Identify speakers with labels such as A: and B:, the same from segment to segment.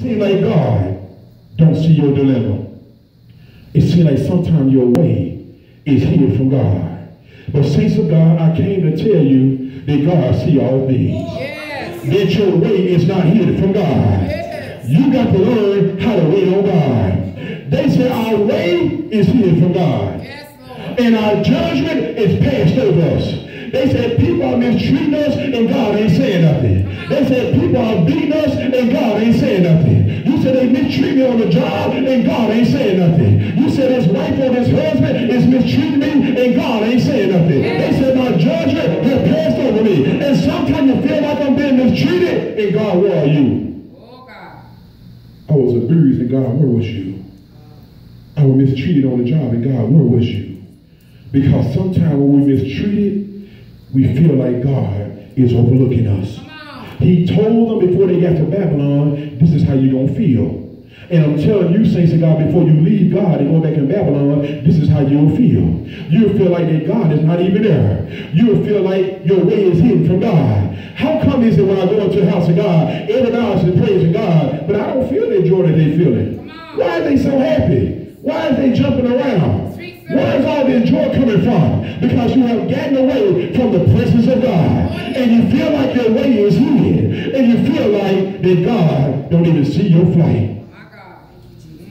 A: seems like God don't see your dilemma. It seems like sometimes your way is hid from God. But saints of God, I came to tell you that God see all things.
B: Yes.
A: That your way is not hid from God.
B: Yes.
A: You got to learn how to wait on God. They say our way is hid from God.
B: Yes, Lord.
A: And our judgment is passed over us. They said people are mistreating us and God ain't saying nothing. They said people are beating us and God ain't saying nothing. You said they mistreat me on the job and God ain't saying nothing. You said his wife or his husband is mistreating me and God ain't saying nothing. They said my judgment has passed over me. And sometimes you feel like I'm being mistreated and God, where are you? I was abused and God, where was you? I was mistreated on the job and God, where was you? Because sometimes when we're mistreated, we feel like God is overlooking us. He told them before they got to Babylon, this is how you're going to feel. And I'm telling you, saints of God, before you leave God and go back in Babylon, this is how you'll feel. You'll feel like that God is not even there. You'll feel like your way is hidden from God. How come is it when I go into the house of God, everybody is praising God, but I don't feel the joy that they?
B: Come on.
A: Why are they so happy? Why are they jumping around? Where is all this joy coming from? Because you have gotten away from the presence of God. And you feel like your way is hid. And you feel like that God don't even see your flight.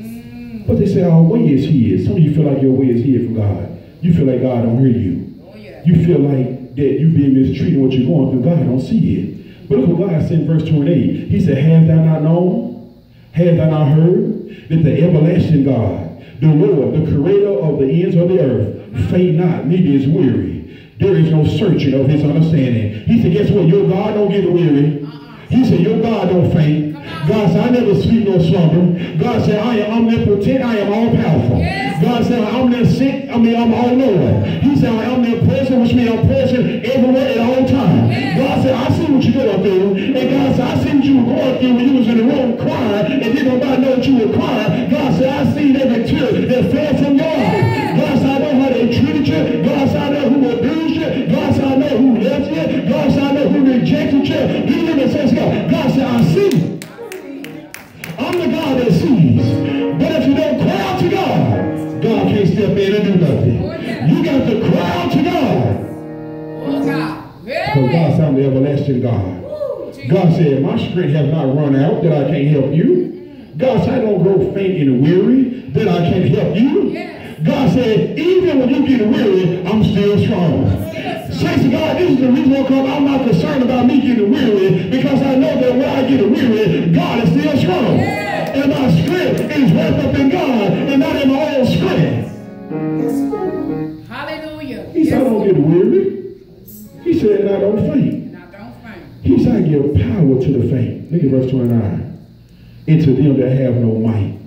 B: Mm.
A: But they say our way is hid. Some of you feel like your way is hid from God. You feel like God don't hear you.
B: Oh, yeah.
A: You feel like that you being mistreated what you're going through. God don't see it. But look what God said in verse 28. He said, Has thou not known? Has thou not heard? That the everlasting God, the Lord, the creator of the ends of the earth, faint not, neither is weary. There is no searching of his understanding. He said, guess what? Your God don't get weary. He said, your God don't faint. God said, I never sleep nor slumber. God said, I am omnipotent. I am all powerful.
B: Yes.
A: God said, I'm omniscient. I mean, I'm all knowing. He said, I'm omnipresent, which means I'm present everywhere at all times.
B: Yes.
A: God said, I see what you're going through. And God said, I see what you were going through when you was in the room crying and didn't nobody know that you were crying. God said, I seen every tear that fell from your eye. God said, I know how they treated you. God said, I know who abused you. God said, I know who left you. God said, I know who rejected you. You hear me, says God. God said, I see. I'm the God that sees. But if you don't cry out to God, God can't step in and do nothing. You got to cry out to God.
B: Oh, God.
A: Because God
B: Hey.
A: said, I'm the everlasting God. God said, my strength has not run out that I can't help you. God said, I don't grow faint and weary that I can't help you.
B: Yes.
A: God said, even when you get weary, I'm still strong. Saints of God, this is the reason why I'm not concerned about me getting weary because I know that when I get weary, God is still strong.
B: Yes.
A: And my strength is wrapped up in God and not in my own strength.
B: Hallelujah.
A: He said, I don't get weary. He said, I don't faint. He said, I give power to the faint. Look at verse 29. And to them that have no might,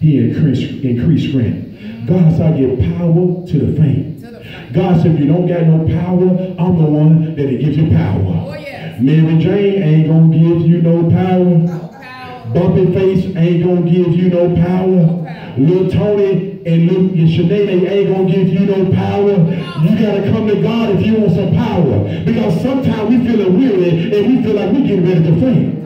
A: he increased increase strength. God said, I give power to the faint.
B: To.
A: God said, if you don't got no power, I'm the one that gives you power.
B: Oh,
A: power.
B: yes.
A: Mary Jane ain't gonna give you no power.
B: No power.
A: Bumpy Face ain't gonna give you no power. Little Tony and little Sinead ain't gonna give you no power. You gotta come to God if you want some power. Because sometimes we feeling weary and we feel like we getting ready to faint.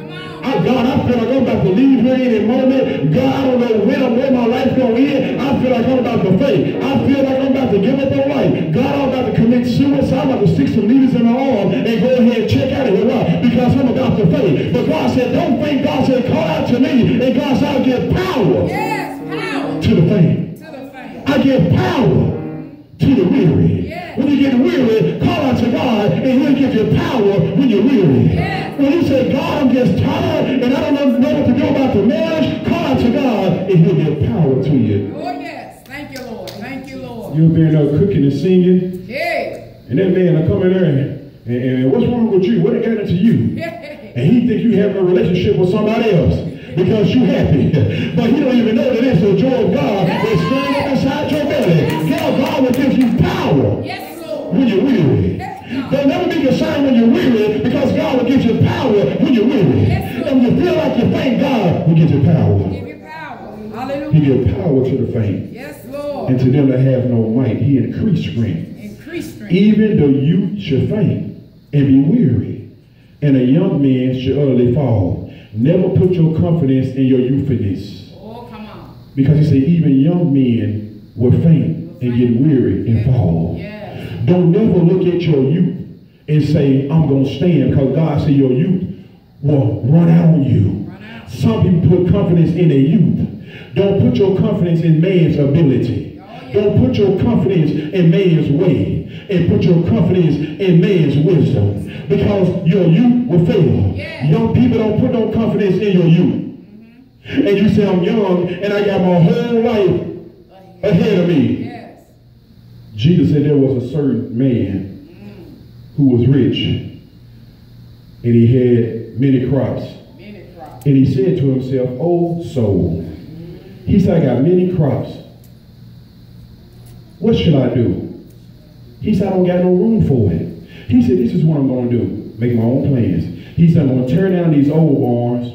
A: I, God, I feel like I'm about to leave here any moment. God, I don't know when or where my life going to end. I feel like I'm about to faint. I feel like I'm about to give up on life. God, I'm about to commit suicide. I'm about to stick some needles in my arm and go ahead and check out of here. Why? Because I'm about to faint. But God said, don't faint. God said, call out to me. And God said, I'll give power
B: Yes. Power.
A: to the faint.
B: To the faint.
A: I give power to the weary.
B: Yes.
A: When you get weary, call out to God and he'll give you power when you're weary.
B: Yes.
A: When you say, God, I'm just tired and I don't know know what to do about the marriage, call out to God and he'll give power to you.
B: Oh, yes. Thank you, Lord. Thank you, Lord.
A: You'll be there cooking and singing
B: Yeah.
A: and that man will come in there and, and, and what's wrong with you? What it got into you? And he think you have a relationship with somebody else because you happy. But you don't even know that it's the joy of God that's stirring up inside your belly. Tell God will give you power
B: Yes,
A: when you're weary. Don't never be concerned when you're weary because God will give you power when you're weary. And when you feel like you faint, God will give you power.
B: Give you power.
A: He
B: Hallelujah.
A: gives power to the faint.
B: Yes, Lord.
A: And to them that have no might, he increased strength.
B: Increase strength.
A: Even the youth should faint and be weary, and a young man should utterly fall. Never put your confidence in your youthfulness.
B: Oh, come on.
A: Because he said even young men will faint and get weary and fall.
B: Yes.
A: Don't never look at your youth and say, I'm going to stand because God said your youth will run out on you.
B: Out.
A: Some people put confidence in their youth. Don't put your confidence in man's ability.
B: Oh, yeah.
A: Don't put your confidence in man's way. And put your confidence in man's wisdom. Because your youth will fail.
B: Yeah.
A: Young people don't put no confidence in your youth. And you say, I'm young and I got my whole life ahead of me.
B: Yes.
A: Jesus said there was a certain man
B: Mm.
A: who was rich and he had many crops.
B: Many crops.
A: And he said to himself, Oh soul, he said, I got many crops. What should I do? He said, I don't got no room for it. He said, This is what I'm going to do. Make my own plans. He said, I'm going to tear down these old barns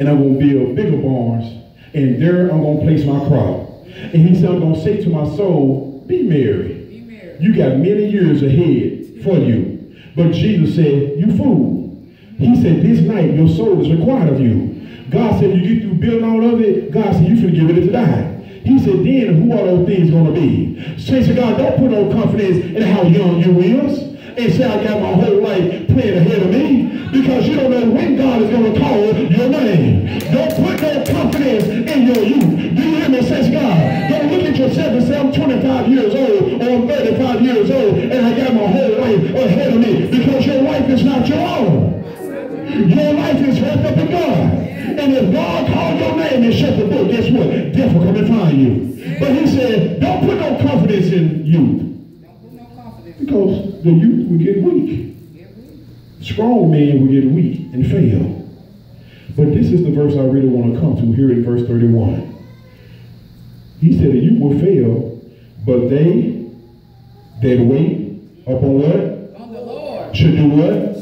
A: and I'm going to build bigger barns. And there I'm going to place my crop. And he said, I'm going to say to my soul, Be merry.
B: Be married.
A: You got many years ahead for you. But Jesus said, You fool. He said, This night your soul is required of you. God said, You get through building all of it, God said, You finna get ready to die. He said, Then who are those things gonna be? Of God, don't put no confidence in how young you is. And say, I got my whole life playing ahead of me. Because you don't know when God is going to call your name. Don't put no confidence in your youth. Do you hear me, says God? Don't look at yourself and say, I'm 25 years old or I'm 35 years old and I got my whole life ahead of me. Because your life is not your own. Your life is wrapped up in God. And if God called your name and shut the book, guess what? Death will come and find you. But he said, don't put no confidence in youth.
B: Don't put no confidence.
A: Because the youth will get weak. Strong men will get weak and fail. But this is the verse I really want to come to here in verse 31. He said that you will fail, but they that wait upon what?
B: On the Lord
A: Should do what?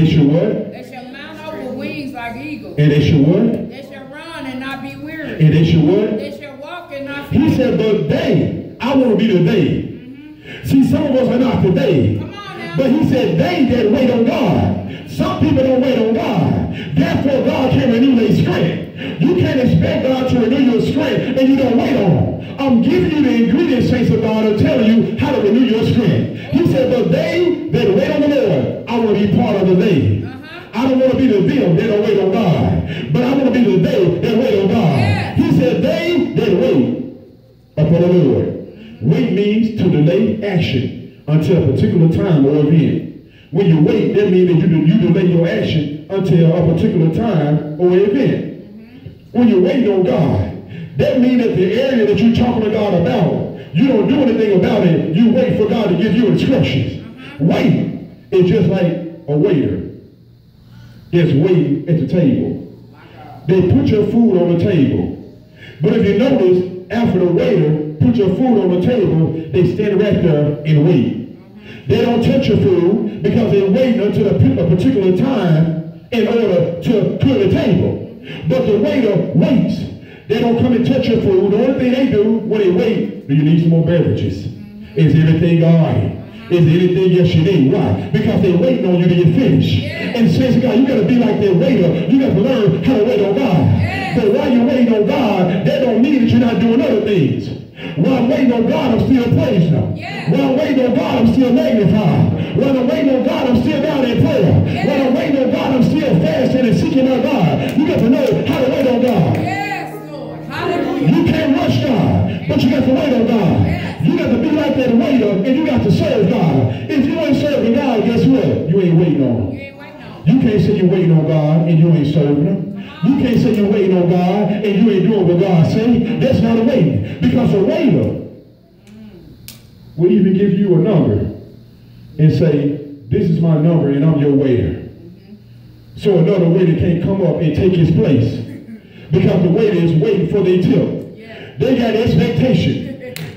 A: They should what?
B: They shall mount up with wings like eagles.
A: And they should what?
B: They shall run and not be weary.
A: And they should what?
B: They shall walk and not
A: He said, but they, I want to be the they. Mm-hmm. See, some of us are not today.
B: Come on now.
A: But he said, they that wait on God. Some people don't wait on God. Therefore, God can renew their strength. You can't expect God to renew your strength and you don't wait on him. I'm giving you the ingredients, saints of God, to tell you how to renew your strength. He said, but they that wait on the Lord, I want to be part of the they.
B: Uh-huh.
A: I don't want to be the them that don't wait on God. But I want to be the they that wait on God.
B: Yes.
A: He said, they that wait upon the Lord. Wait means to delay action until a particular time or event. When you wait, that means that you, you delay your action until a particular time or event. When you're waiting on God, that means that the area that you're talking to God about, you don't do anything about it. You wait for God to give you instructions. Wait is just like a waiter that's waiting at the table. They put your food on the table. But if you notice, after the waiter put your food on the table, they stand right there and wait. They don't touch your food because they're waiting until a particular time in order to clear the table. But the waiter waits. They don't come and touch your food. The only thing they do when they wait, do you need some more beverages? Is everything all right? Is there anything else you need? Why? Because they're waiting on you to get finished.
B: Yeah.
A: And says God, you got to be like that waiter. You got to learn how to wait on God.
B: Yeah.
A: But while you're waiting on God, that don't mean that you're not doing other things. While I'm waiting on God, I'm still praising Him.
B: Yeah.
A: While I'm waiting on God, I'm still magnifying. While I'm waiting on God, I'm still down in prayer.
B: Yeah.
A: While I'm waiting on God, I'm still fasting and seeking our God. You got to know how to wait on God.
B: Yes, Lord. Hallelujah.
A: You can't rush God, but you got to wait on God.
B: Yes.
A: You got to be like that waiter, and you got to serve God. If you ain't serving God, guess what? You ain't waiting on Him.
B: You ain't waiting on.
A: You can't say you're waiting on God and you ain't serving Him. You can't say you're waiting on God and you ain't doing what God say. That's not a waiting. Because a waiter mm. will even give you a number and say, this is my number and I'm your waiter. Mm-hmm. So another waiter can't come up and take his place because the waiter is waiting for their tip. They got expectation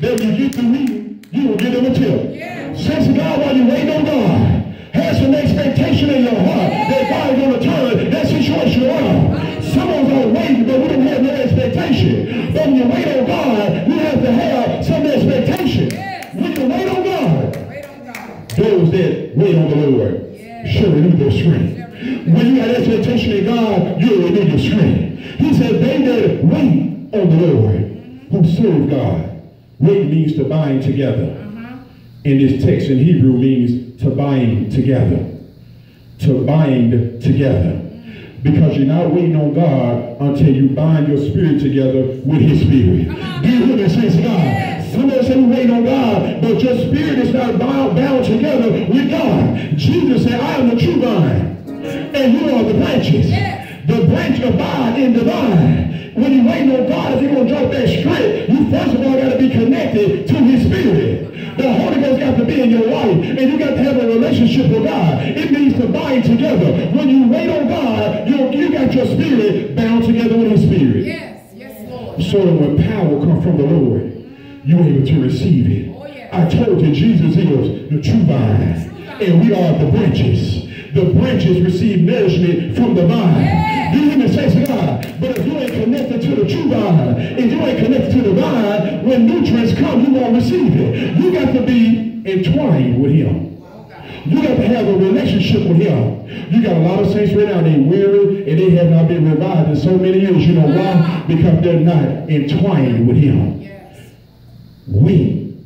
A: that you be you through me, you will give them a tip.
B: Yeah.
A: Since God, while you wait on God, has an expectation in your heart yeah. that God is going to turn that situation around. of Someone's on waiting, but we don't have no expectation. But when you wait on God, you have to have some expectation. When you wait on God,
B: wait on God.
A: those that wait on the Lord
B: yeah.
A: shall renew their strength. When you have expectation in God, you'll renew your strength. He said, they that wait on the Lord, who serve God, Wait means to bind together.
B: Uh-huh.
A: In this text in Hebrew means to bind together. To bind together. Because you're not waiting on God until you bind your spirit together with his spirit. Do you hear me, God? Somebody say you waiting on God, but your spirit is not bound, bound together with God. Jesus said, I am the true vine, and you are the branches. The branch abide in the vine. When you waiting on God, if you're going to drop that straight, you first of all got to be connected to his spirit. The Holy Ghost got to be in your life, and you got to have a relationship with God. It means to bind together. When you wait on God, you, you got your spirit bound together with his spirit.
B: Yes, yes, Lord.
A: So that when power comes from the Lord, you're able to receive it.
B: Oh.
A: I told you Jesus is the true vine, and we are the branches. The branches receive nourishment from the vine. Do you if you ain't connected to the vine, when nutrients come, you won't receive it. You got to be entwined with him. You got to have a relationship with him. You got a lot of saints right now, they weary and they have not been revived in so many years. You know why? Because they're not entwined with him.
B: Yes.
A: We,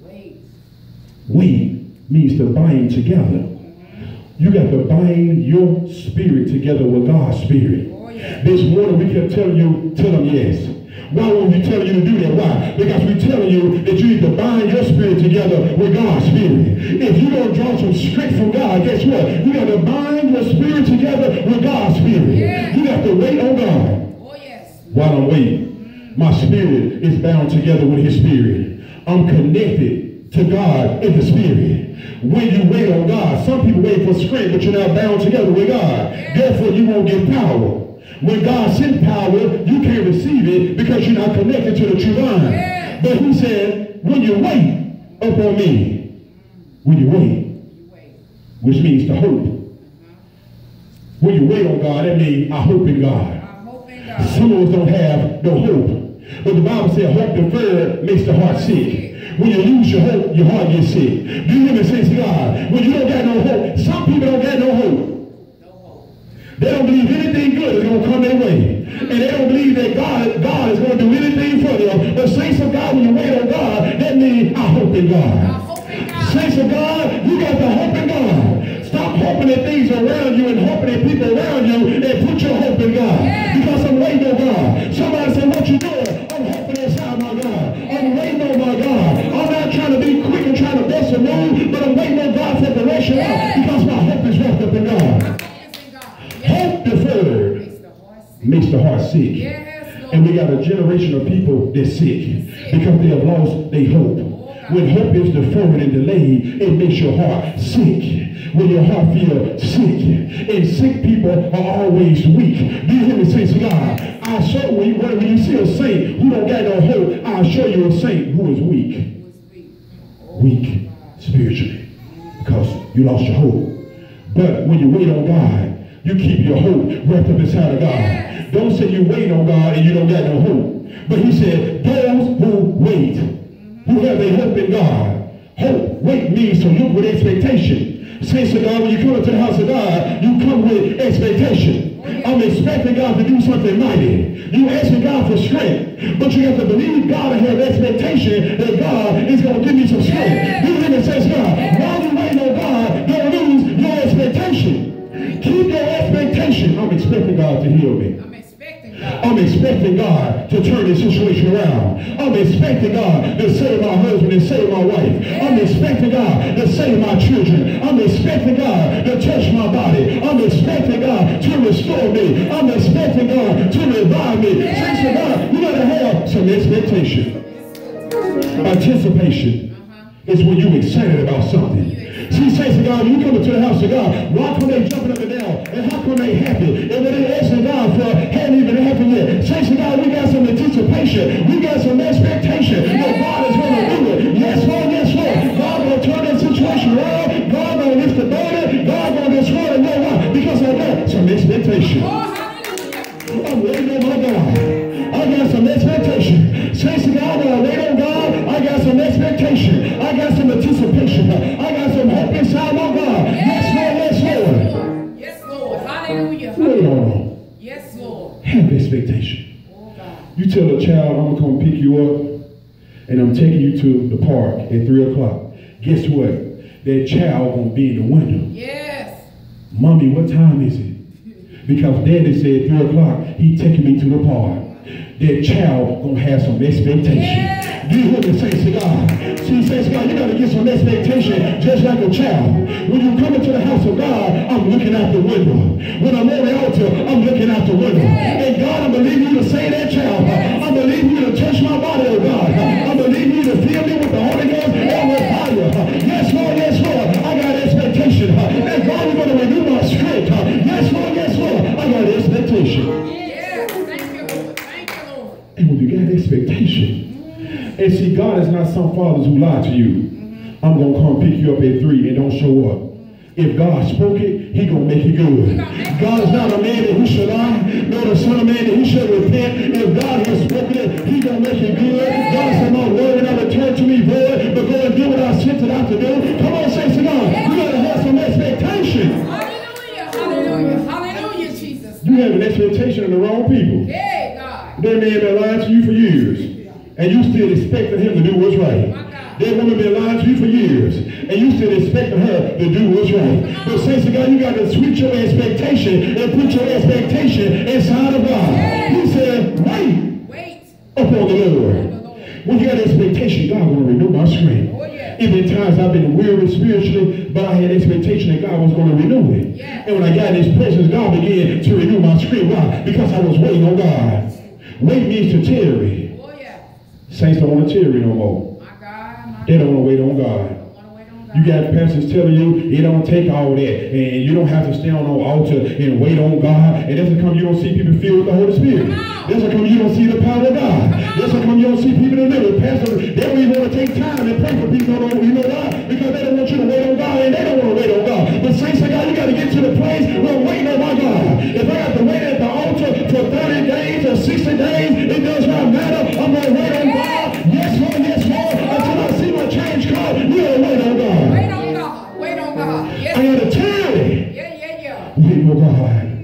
A: we means to bind together. You got to bind your spirit together with God's spirit.
B: Oh.
A: This morning we kept telling you, tell them yes. Why won't we tell you to do that? Why? Because we're telling you that you need to bind your spirit together with God's spirit. If you don't draw some strength from God, guess what? You got to bind your spirit together with God's spirit.
B: Yeah.
A: You have to wait on God.
B: Oh, yes.
A: While I'm waiting, my spirit is bound together with his spirit. I'm connected to God in the spirit. When you wait on God, some people wait for strength, but you're not bound together with God. Therefore, you won't get power. When God sent power, you can't receive it because you're not connected to the true vine.
B: Yes.
A: But he said, when you wait upon me, when you wait, which means to hope. Uh-huh. When you wait on God, that means I hope in God.
B: I hope in God.
A: Some of us don't have no hope. But the Bible says hope deferred makes the heart sick. When you lose your hope, your heart gets sick. Do you hear me say to God? When you don't got no hope, some people don't got no hope. They don't believe anything good is going to come their way. And they don't believe that God, God is going to do anything for them. But saints of God, when you wait on God, that means I hope in God.
B: hope in God.
A: Saints of God, you got to hope in God. Stop hoping at things around you and hoping at people around you and put your hope in God.
B: Yes.
A: Because I'm waiting on God. Somebody say, what you doing? I'm hoping inside my God. I'm waiting on my God. I'm not trying to be quick and trying to bust a move, but I'm waiting on God for the direction out
B: Yes.
A: because my hope is wrapped up in God.
B: hope is in God. Yes.
A: Hope deferred
B: Makes the heart sick.
A: Makes the heart sick.
B: Yes,
A: And we got a generation of people that's sick because they have lost their hope. When hope is deferred and delayed, it makes your heart sick. When your heart feels sick, and sick people are always weak. Do you hear me say to God? I show you when you see a saint who don't got no hope, I'll show you a saint who is weak
B: weak. Oh,
A: weak spiritually because you lost your hope. But when you wait on God, you keep your hope wrapped up inside of God. Don't say you wait on God and you don't got no hope. But he said, those who wait, who have their hope in God. Hope, wait means to look with expectation. Saints of God, when you come into the house of God, you come with expectation. I'm expecting God to do something mighty. You asking God for strength, but you have to believe God and have expectation that God is going to give me some strength. You hear me, says God. While you waiting on God, don't lose your expectation. Keep your expectation. I'm expecting God to heal me.
B: I'm expecting God.
A: To turn this situation around. I'm expecting God to save my husband and save my wife. I'm expecting God to save my children. I'm expecting God to touch my body. I'm expecting God to restore me. I'm expecting God to revive me. To God, you gotta have some expectation. Anticipation is when you're excited about something. See, saints of God, you come into the house of God, why come they jumping up and down? And how come they happy? And when they asking God for hadn't even happened yet. Saints of God, we got some anticipation. We got some expectation that God is going to do it. Yes, Lord, yes, Lord. God will turn that situation around. God will lift the burden. God will to destroy it. Know why? Because I got some expectation. Expectation. You tell a child, I'm gonna come pick you up, and I'm taking you to the park at three o'clock. Guess what? That child gonna be in the window.
B: Yes.
A: Mommy, what time is it? Because daddy said three o'clock, he taking me to the park. That child gonna have some expectation.
B: Yeah.
A: You hear me say to God? See, says God, you gotta get some expectation just like a child. When you come into the house of God, I'm looking out the window. When I'm on the altar, I'm looking out the window. And God, I believe you to say that child. I believe you to touch my body, oh God. I believe you to fill me with the Holy Ghost and with fire. Yes, Lord, yes, Lord. I got expectation. And God, you're gonna renew my strength. Yes, Lord, yes, Lord. I got expectation. And see, God is not some fathers who lie to you. Mm-hmm. I'm gonna come pick you up at three and don't show up. Mm-hmm. If God spoke it, He gonna make it good. God is not a man that He should lie, nor the son of man that He should repent. If God has spoken it, He gonna make it good. God said, "My word will not return to me void, but go and do what I sent it out to do." Come on, say to God, you gotta have some expectation.
B: Hallelujah. Hallelujah. Hallelujah, Jesus.
A: You have an expectation of the wrong people.
B: Hey, God.
A: That man been lying to you for years, and you still expecting him to do what's right. That woman been lying to you for years, and you still expecting her to do what's right. But saints of God, you got to switch your expectation and put your expectation inside of God. He said, wait
B: Wait.
A: upon the Lord. When you got expectation, God will renew my strength.
B: Oh, yeah.
A: Even times I've been weary spiritually, but I had expectation that God was going to renew it.
B: Yeah.
A: And when I got in His presence, God began to renew my strength. Why? Because I was waiting on God. Wait means to tarry. Saints don't want to tarry no more.
B: My God. My
A: They don't want to wait on God. You got pastors telling you it don't take all that, and you don't have to stand on no altar and wait on God. And that's how come you don't see people filled with the Holy Spirit. That's how come you don't see the power of God. That's how come you don't see people in the middle. Pastors, they don't even want to take time and pray for people. No, you know why? Because they don't want you to wait on God, and they don't want to wait on God. But saints of God, you got to get to the place where I'm waiting on my God. If I have to wait at the altar for 30 days or 60 days, it does not matter. I'm going to wait on God. Yes, Lord, yes,
B: yeah.
A: Wait on God.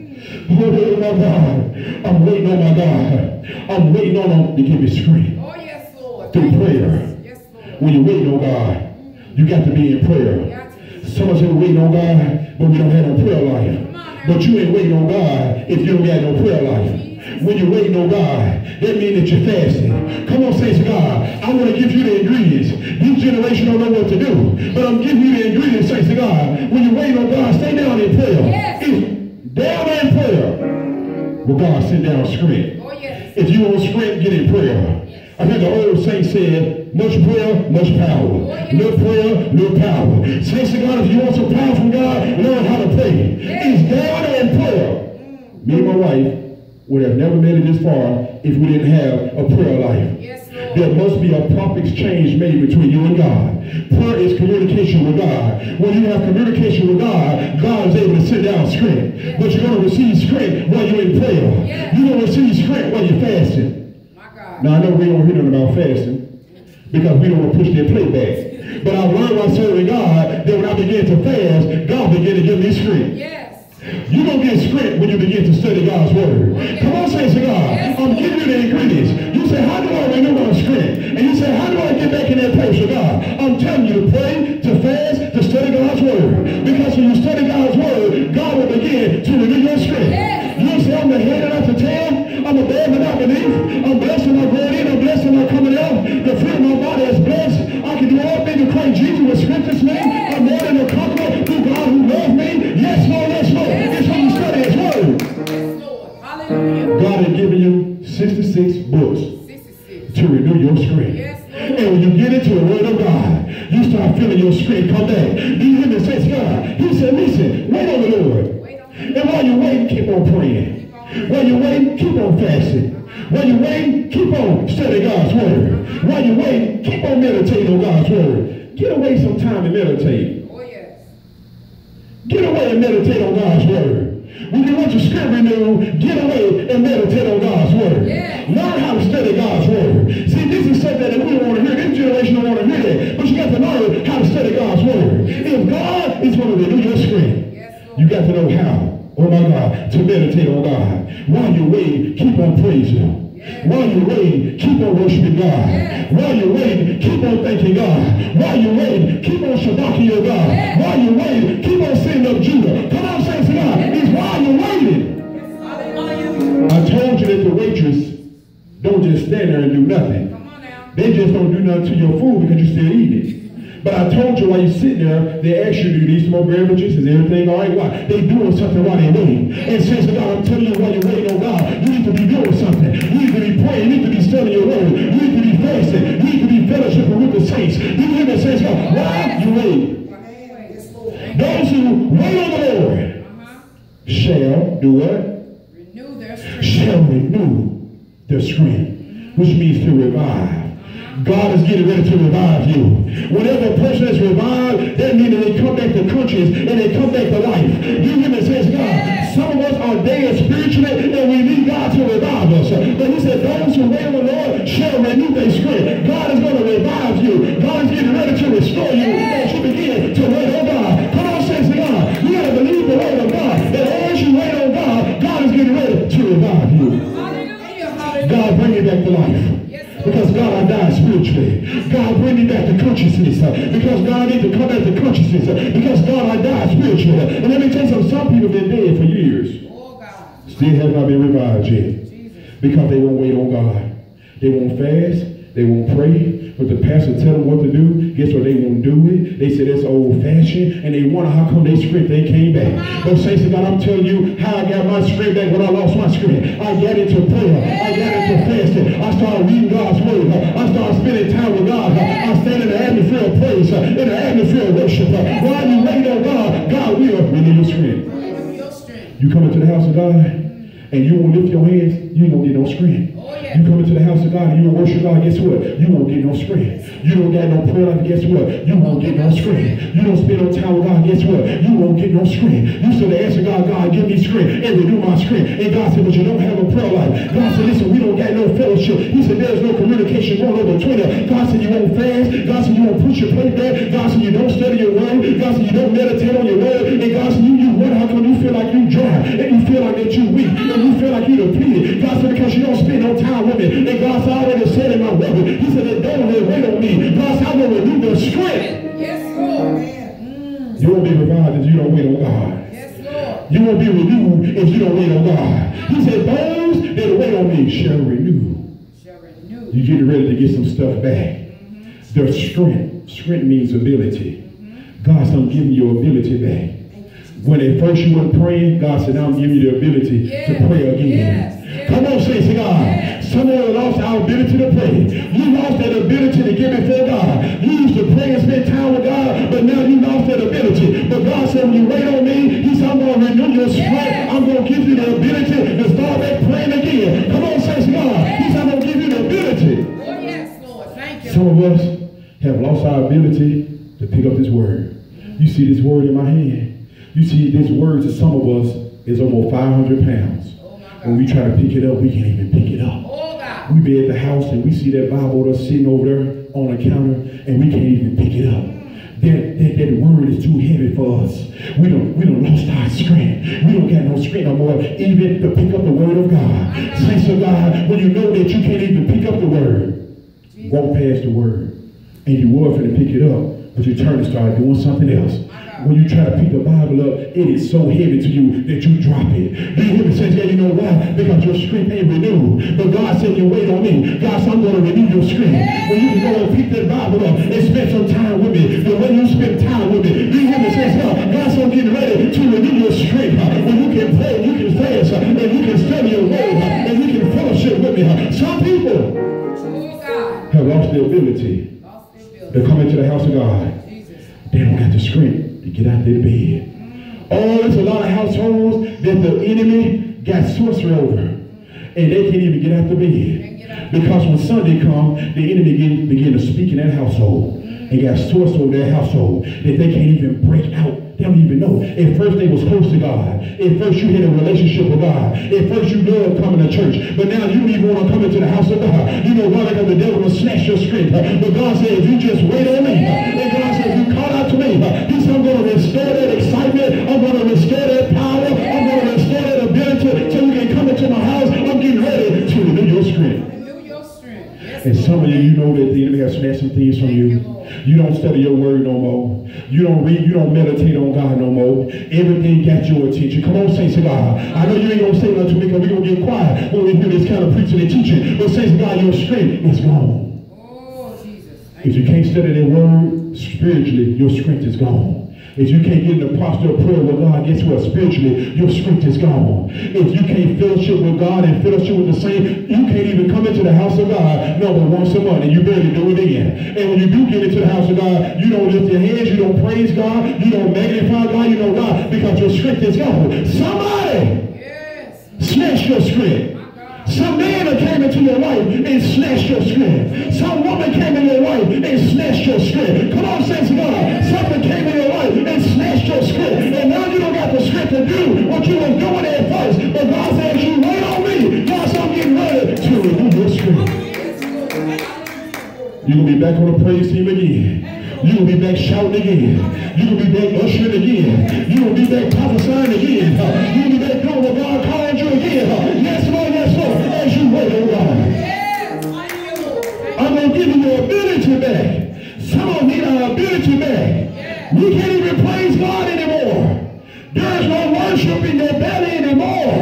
A: Wait on my God. I'm waiting on my God. I'm waiting on him to give me strength.
B: Oh, yes, Lord.
A: Through prayer.
B: Yes, Lord.
A: When you're waiting on oh God, mm. you got to be in prayer. Some of us are waiting on oh God, but we don't have no prayer life.
B: Come on now.
A: But you ain't waiting on oh God if you don't got no prayer life. When you're waiting on God, that means that you're fasting. Come on, say to God, I want to give you the ingredients. This generation don't know what to do, but I'm giving you the ingredients, say to God. When you're waiting on God, stay down in prayer.
B: Yes.
A: If down in prayer, will God send down strength.
B: Oh, yes.
A: If you want strength, get in prayer. I think the old saint said, much prayer, much power. Oh, no prayer, no power. Saints of God, if you want some power from God, learn how to pray. Yes. It's down in prayer. Me and my wife would have never made it this far if we didn't have a prayer life.
B: Yes.
A: There must be a proper exchange made between you and God. Prayer is communication with God. When you have communication with God, God is able to sit down strength. But you're going to receive strength while you're in prayer.
B: Yeah.
A: You're going to receive strength while you're fasting.
B: My God.
A: Now I know we don't hear nothing about fasting because we don't want to push their plate back. But I learned while serving God that when I began to fast, God began to give me strength. You're going to get strength when you begin to study God's word. Come on, say to God, I'm giving you the ingredients. You say, how do I renew my strength? And you say, how do I get back in that place with God? I'm telling you to pray, to fast, to study God's word. Because when you study God's word, God will begin to renew your strength. You say, I'm the head and not the tail. I'm above and not beneath. I'm blessed and I'm going in. I'm blessed and I'm coming out. The fruit of my body is blessed. I can do all things in Christ Jesus with strengthens me. I'm you got to know how. Oh my God, to meditate on God. While you're waiting, keep on praising Him. While you're waiting, keep on worshiping God. While you're waiting, keep on thanking God. While you're waiting, keep on shabbaking your God. While you're waiting, keep on sending up Judah. Come on, saints of God. It's while you're waiting. I told you that the waitress don't just stand there and do nothing.
B: Come on now.
A: They just don't do nothing to your food because you're still eat it. But I told you while you're sitting there, they ask you, do you need some more beverages? Is everything all right? Why? They doing something while they waiting. And since God, I'm telling you while you're waiting on God, you need to be doing something. You need to be praying. You need to be studying your word. You need to be fasting. You need to be fellowshipping with the saints. You need to say, God, while you wait. Those who wait on the Lord
B: Uh-huh.
A: shall do what?
B: Renew their strength.
A: shall renew their strength, which means to revive. God is getting ready to revive you. Whenever a person is revived, that means that they come back to conscience and they come back to life. You hear me says God. Some of us are dead spiritually and we need God to revive us. But he said, those who wait on the Lord shall renew their strength. God is going to revive you. God is getting ready to restore you as you begin to wait on God. Come on, of God. You got to believe the word of God. That as you wait on God, God is getting ready to revive you. God bring you back to life. Consciousness. Because God, I need to come back to consciousness. Because God, I died spiritually. And let me tell you something. Some people have been dead for years.
B: Oh, God.
A: Still have not been revived yet.
B: Jesus.
A: Because they won't wait on God. They won't fast. They won't pray. But the pastor tell them what to do. Guess what? They won't do it. They said that's old fashioned. And they wonder how come they strength they came back. But saints of God, I'm telling you how I got my strength back when I lost my strength. I got into prayer. I got into fasting. I started reading God's word. I started spending time with God. I stand in the atmosphere of praise. Uh, in the atmosphere of worship. Uh, While you wait on God, God will renew your strength.
B: Renew your strength.
A: You come into the house of God and you won't lift your hands, you won't get no strength.
B: Oh, yeah.
A: You come into the house of God and you worship God, guess what? You won't get no strength. You don't got no prayer life, guess what? You won't get no strength. You don't spend no time with God, guess what? You won't get no strength. You should asked God, God, give me strength and renew my strength. And God said, but you don't have a prayer life. God said, listen, we don't got no fellowship. He said, there's no communication going over Twitter. God said, you won't fast. God said, you won't push your plate back. God said, you don't study your word. God said, you don't meditate on your word. And God said, you wonder how come you feel like you dry and you feel like that you weak and you feel like you depleted. God said, because you don't spend no time with me. And God said, I already said in my word. He said, they don't they wait on me. God said, I will renew their strength.
B: Yes, Lord. Mm.
A: You won't be revived if you don't wait on God.
B: Yes, Lord.
A: You won't be renewed if you don't wait on God. He said, those that wait on me shall renew.
B: Shall renew.
A: You getting ready to get some stuff back. Mm -hmm. Their strength. Strength means ability. God's not giving you ability back. When at first you weren't praying, God said, now I'm giving you the ability
B: Yes,
A: to pray again.
B: yes, yes.
A: Come on, saints of God.
B: Yes.
A: Some of lost our ability to pray. You lost that ability to get before God. You used to pray and spend time with God, but now you lost that ability. But God said, when you wait on me, He said, I'm going to renew your strength. I'm going to give you the ability to start back praying again. Come on, saints of God. He said, I'm going to give you the ability.
B: Oh, yes, Lord. Thank you.
A: Some of us have lost our ability to pick up this word. You see this word in my hand. You see this word to some of us is almost 500 pounds. When we try to pick it up, we can't even pick it up. We be at the house and we see that Bible that's sitting over there on the counter and we can't even pick it up. That, that, that word is too heavy for us. We don't we don't lost our strength. We don't got no strength no more even to pick up the word of God. Saints of God, when you know that you can't even pick up the word, walk past the word and you were to pick it up, but you turn and start doing something else. When you try to pick the Bible up, it is so heavy to you that you drop it. You hear me say, yeah, you know why? Because your strength ain't renewed. But God said, you wait on me. God said, I'm going to renew your strength. When you can go and pick that Bible up and spend some time with me, the way you spend time with me, you hear me say, God, God's going to get ready to renew your strength. huh? When you can pray, you can fast, huh? and you can study your word, huh? and you can fellowship with me. huh? Some people have lost their ability to come into the house of God.
B: Jesus.
A: They don't got the strength to get out of their bed. Oh, there's a lot of households that the enemy got sorcery over. And they can't even get out the bed. Because when Sunday come, the enemy begin, begin to speak in that household. And got sorcery over that household that they can't even break out. Don't even know. At first they was close to God. At first you had a relationship with God. At first you loved coming to church. But now you don't even want to come into the house of God. You know why? Because the devil will snatch your strength. But God said, if you just wait on me, and God said, if you call out to me, he said, I'm going to restore that excitement. I'm going to restore that power. I'm going to restore that ability so you can come into my house. I'm getting ready to renew your strength.
B: Renew your strength. Yes,
A: And some of you, you know that the enemy has snatched some things from you. You don't study your word no more. You don't read, you don't meditate on God no more. Everything got your attention. Come on, saints of God. I know you ain't gonna say nothing to me because we're gonna get quiet when we hear this kind of preaching and teaching. But saints of God, your strength is gone.
B: Oh, Jesus.
A: If you can't study that word spiritually, your strength is gone. If you can't get in the posture of prayer with God, guess what? Spiritually, your strength is gone. If you can't fellowship with God and fellowship with the saint, you can't even come into the house of God no but once a month, and you barely do it again. And when you do get into the house of God, you don't lift your hands, you don't praise God, you don't magnify God, you know why? Because your strength is gone. Somebody
B: Yes.
A: snatch your strength. Some man came into your life and snatched your strength. Some woman came in your life and snatched your strength. Come on, saints God. Something came in your life and snatched your strength. And now you don't got the strength to do what you was doing at first. But God says, you wait on me. God said, I'm getting ready to renew your strength. You're going to be back on the praise team again. Going to be back shouting again. You're going to be back ushering again. Going to be back prophesying again. Going to be back doing what God called you again. Yes, Lord, yes, Lord. As you wait on God.
B: You, Lord. Thank
A: I'm going to give you your ability back. Some of need our ability back. We can't even praise God anymore. There's no worship in your belly anymore.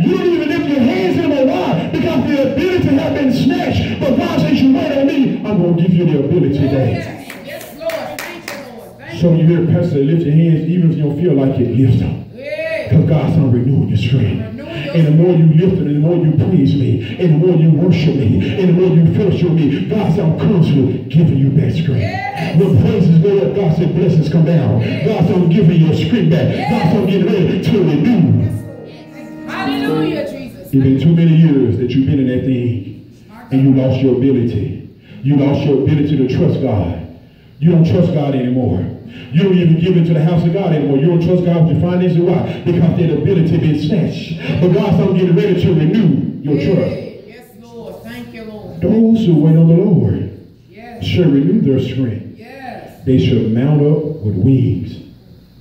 A: You don't even lift your hands anymore. Why? Because the ability has been snatched. But God says, you wait on me, I'm going to give you the ability back.
B: Yes. Yes, Lord. Thank you, Lord. Thank
A: So when you hear a pastor lift your hands, even if you don't feel like it, lift them. Because God's not renewing your strength. And the more you lift it, and the more you praise me, and the more you worship me, and the more you fellowship me, God said, I'm constantly giving you back strength.
B: Yes.
A: When praises go up, God said, blessings come down. God said, I'm giving you a strength back. God said, I'm getting ready to renew.
B: Hallelujah, Jesus.
A: It's been too many years that you've been in that thing, and you lost your ability. You lost your ability to trust God. You don't trust God anymore. You don't even give into the house of God anymore. You don't trust God with your finances. Why? Because that ability been snatched. But God said, I'm getting ready to renew your trust.
B: Yes, Lord. Thank you, Lord.
A: Those who wait on the Lord
B: Yes.
A: shall renew their strength.
B: Yes.
A: They shall mount up with wings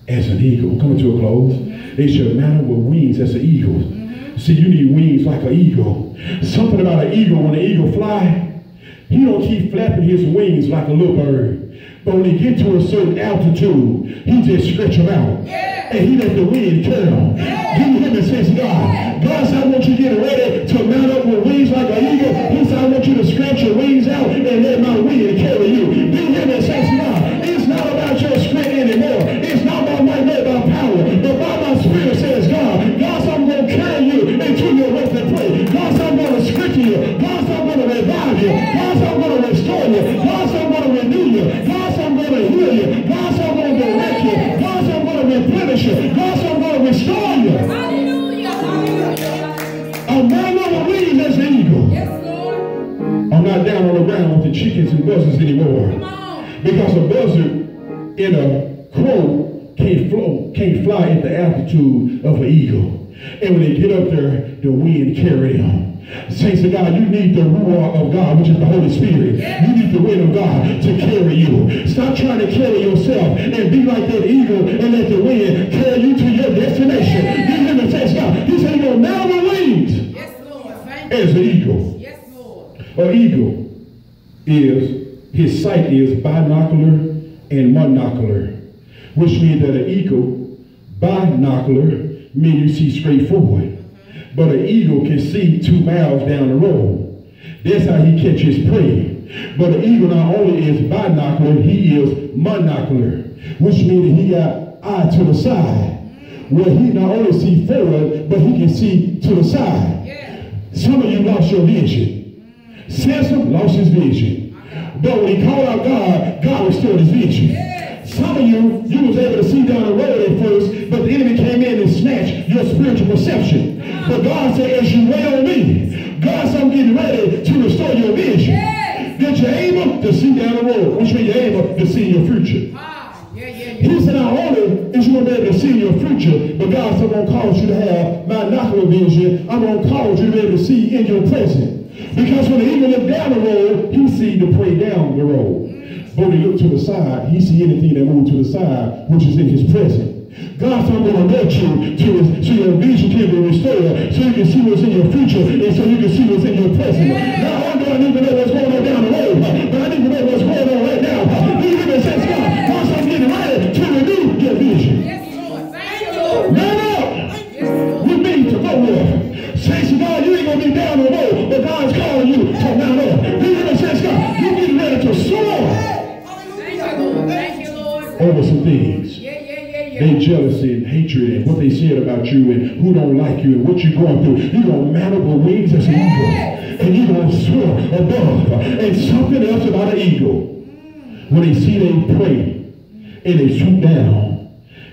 A: as an eagle. Coming to a close. They shall mount up with wings as an eagle. Mm-hmm. See, you need wings like an eagle. Something about an eagle, when the eagle fly, he don't keep flapping his wings like a little bird. But when he get to a certain altitude, he just stretch them out.
B: Yeah.
A: And he let the wind curl. Do you hear me, says God? God said, I want you to get ready to mount up with wings like an eagle. He said, I want you to stretch your wings out and let my wind carry anymore. Because a buzzard in a crow can't flow, can't fly at the altitude of an eagle. And when they get up there, the wind carry them. Saints of God, you need the ruah of God, which is the Holy Spirit. You need the wind of God to carry you. Stop trying to carry yourself and be like that eagle and let the wind carry you to your destination. You hear me, saints of God? He said, you're now the wings
B: Yes, Lord.
A: As an eagle.
B: Yes, Lord.
A: An eagle is, his sight is binocular and monocular, which means that an eagle, binocular, means you see straight forward. But an eagle can see two miles down the road. That's how he catches prey. But an eagle not only is binocular, he is monocular, which means that he got eye to the side. Where he not only see forward, but he can see to the side.
B: Yeah.
A: Some of you lost your vision. Samson lost his vision. But when he called out God, God restored his vision. Some of you, you was able to see down the road at first, but the enemy came in and snatched your spiritual perception. But God said, as you wait on me, God said, I'm getting ready to restore your vision. That you're able to see down the road, which means you're able to see your future.
B: Ah, yeah, yeah, yeah.
A: He said, not only is you going to be able to see your future, but God said, I'm going to cause you to have my binocular vision. I'm going to cause you to be able to see in your present. Because when the eagle look down the road, he see the prey down the road. But when he look to the side, he see anything that moves to the side, which is in his present. God said, I'm going to let you to, so your vision can be restored, so you can see what's in your future, and so you can see what's in your present. Now, I don't to know what's going on down the road, but I need to know what's going on right now. Hear? Says God, things.
B: Yeah, yeah, yeah, yeah.
A: They jealousy and hatred and what they said about you and who don't like you and what you're going through. You're gonna mount up with wings as an eagle. And you're gonna soar above. And something else about an eagle. Mm. When they see they prey and they swoop down,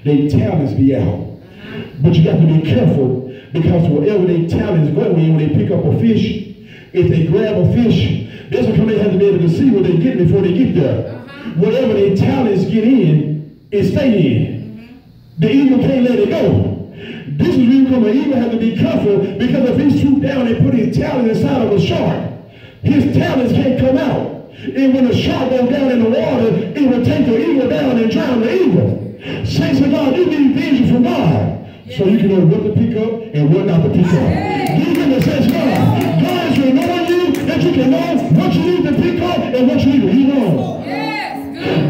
A: their talents be out. Uh-huh. But you got to be careful because wherever their talents go in, when they pick up a fish, if they grab a fish, that's because they have to be able to see what they get before they get there. Uh-huh. Whatever their talents get in, it stay in. Mm-hmm. The eagle can't let it go. This is where you come an eagle have to be careful because if he swoop down and put his talent inside of a shark, his talents can't come out. And when the shark goes down in the water, it will take the eagle down and drown the eagle. Saints of God, you need vision from God. So you can know what to pick up and what not to pick up. You sense God. God is renewing you that you can know what you need to pick up and what you need to leave on.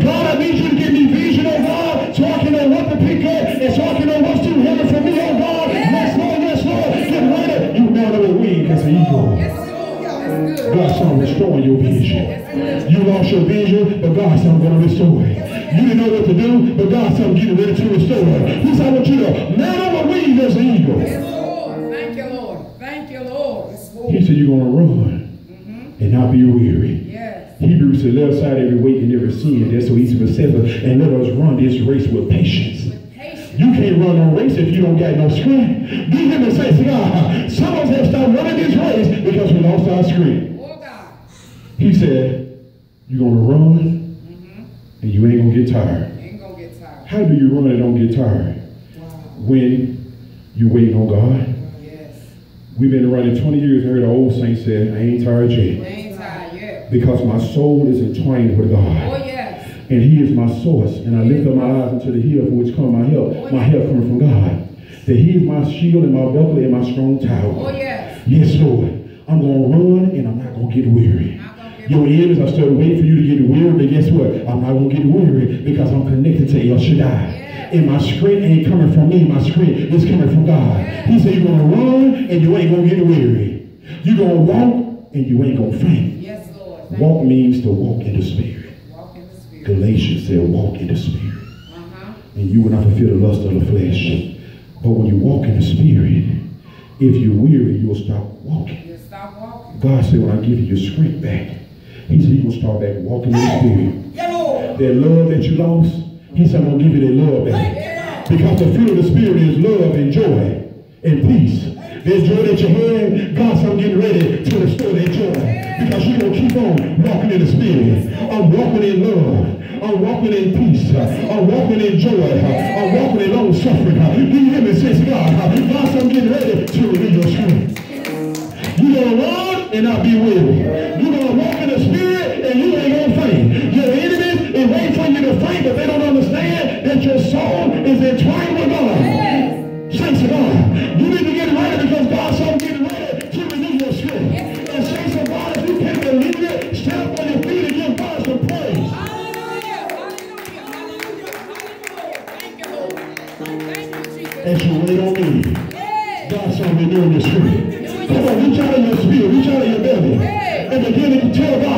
A: God, I need you to give me vision, oh God, so I can know what to pick up and so I can know what's too heavy for me, oh God. Yes, Lord, yes, Lord. Get ready. You mount up a wing as an eagle.
B: Yes, Lord. That's good.
A: God said, I'm restoring your vision. You lost your vision, but God said, I'm going to restore it. You didn't know what to do, but God said, I'm getting ready to restore it. He said, I want you to mount up a wing as an eagle.
B: Yes, Lord. Thank you, Lord. Thank you, Lord.
A: He said, you're going to run mm-hmm. and not be weary. Hebrews said, lay aside every weight and every sin that's so easy us, and let us run this race with patience.
B: Patience.
A: You can't run no race if you don't got no strength. Do him me say, God, uh, some of us have stopped running this race because we lost our strength.
B: Oh, God.
A: He said, you're going to run mm-hmm. and you ain't going to get tired.
B: You ain't gonna get tired.
A: How do you run and don't get tired?
B: Wow.
A: When you waiting on God.
B: Yes.
A: We've been running 20 years and heard the old saint say, I ain't tired
B: You
A: yet.
B: Ain't tired yet.
A: Because my soul is entwined with
B: Oh,
A: God.
B: yes.
A: And he is my source. And I lift up my eyes unto the hill from which come my help. Oh, my help coming from God. That he is my shield and my buckler and my strong
B: Oh,
A: tower.
B: yes.
A: Yes, Lord. I'm going to run and I'm not going to get weary.
B: Not gonna get
A: Your enemies are still waiting for you to get weary, but guess what? I'm not going to get weary because I'm connected to El Shaddai. And my strength ain't coming from me. My strength is coming from God. He said you're going to run and you ain't going to get weary. You're going to walk and you ain't going to faint.
B: Yes, Lord. Thank
A: Walk means to walk in the Spirit.
B: Walk in the spirit.
A: Galatians said walk in the Spirit.
B: Uh-huh.
A: And you will not fulfill the lust of the flesh. But when you walk in the Spirit, if you're weary, you'll stop walking.
B: You stop walking.
A: God said, when I give you your strength back, he said, you're going to start back walking in the Spirit. That love that you lost, he said, I'm going to give you that love back. Because the fruit of the Spirit is love and joy and peace. That joy that you had, God said, I'm getting ready to restore that joy. Because you're going to keep on walking in the Spirit. I'm walking in love. I'm walking in peace. I'm walking in joy. I'm walking in long suffering. Do you hear me, says God? God said, I'm getting ready to renew your strength. You're going to run and not be weary. You're going to walk in the spirit and you ain't going to faint. Your enemies is waiting for you to faint, but they don't understand that your soul is entwined with God. Saints of God, you need to get ready because God said I'm ready to renew your strength. And saints of God, if you can't believe it, stand on your feet and give God some praise.
B: Hallelujah. Hallelujah. Hallelujah. Hallelujah. Thank you, Lord. Thank you, Jesus.
A: As you wait on me. God said renewing your strength. Come on, reach out of your spirit, reach out of your belly, and begin to tell God,